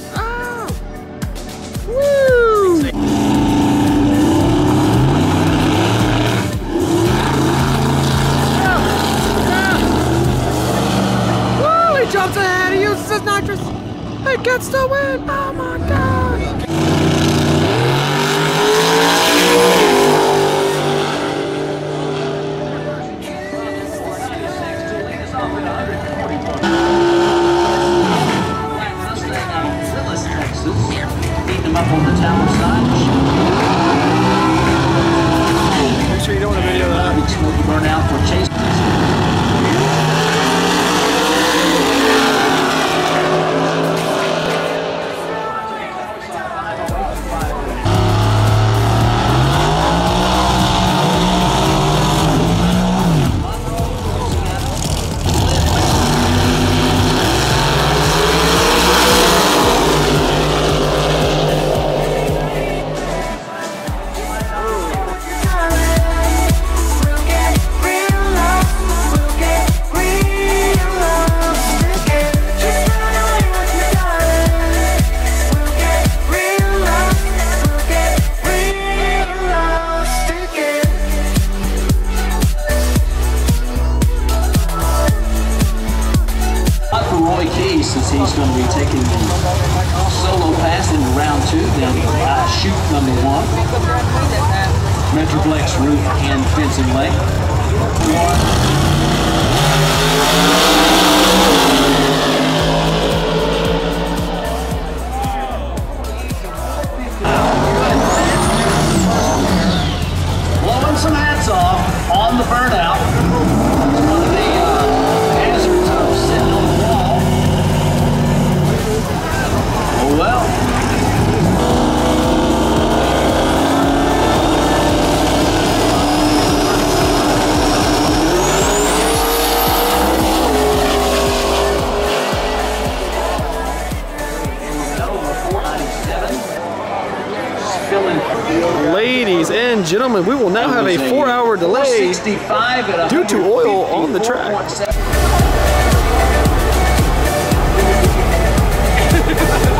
Back! Oh! Woo! Woo! He jumps ahead, he uses his nitrous! He gets the win! Oh my god! He's going to be taking the solo pass into round two, then uh, shoot number one. Metroplex roof and fencing. Blowing and gentlemen, we will now have a four hour delay due to oil on the track.